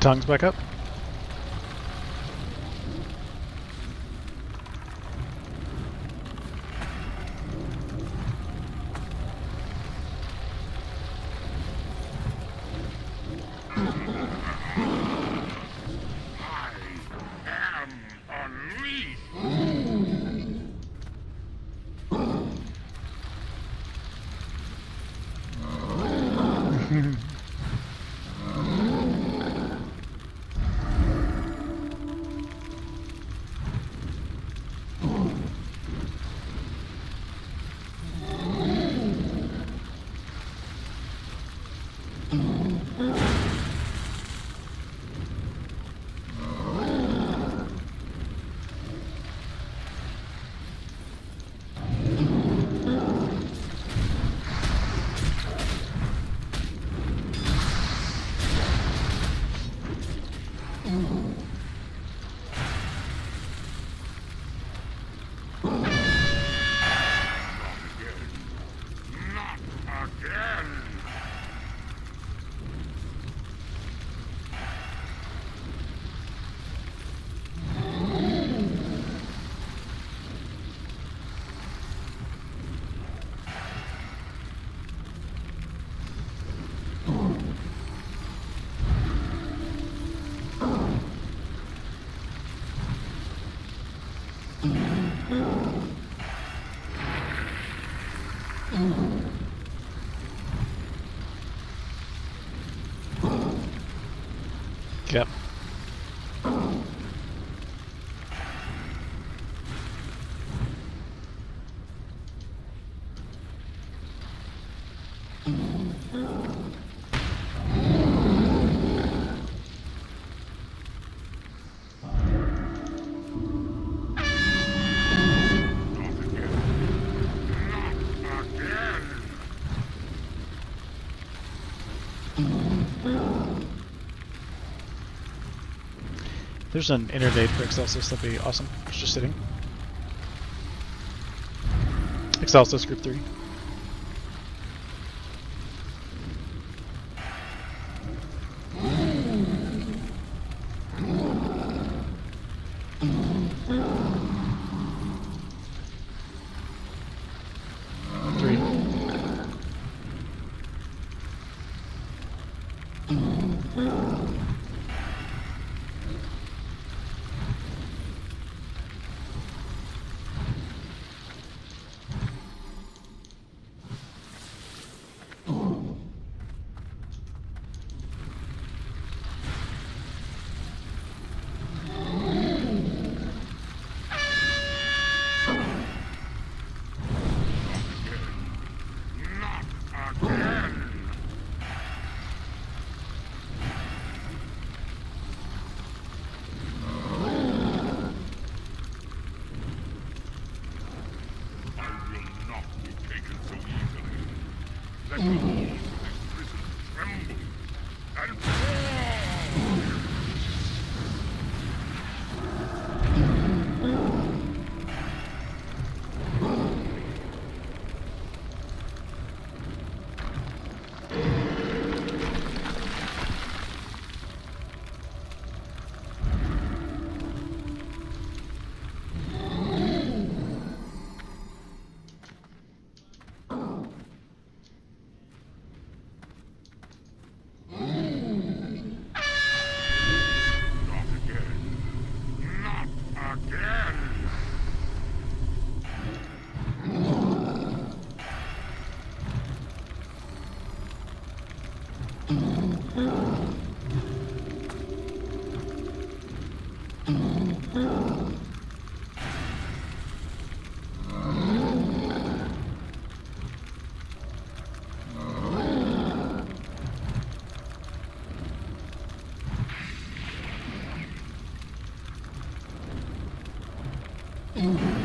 tongues back up. Not Yep. Not There's an innervate for Excelsis, that'd be awesome. It's just sitting. Excelsis group 3. Mm-hmm.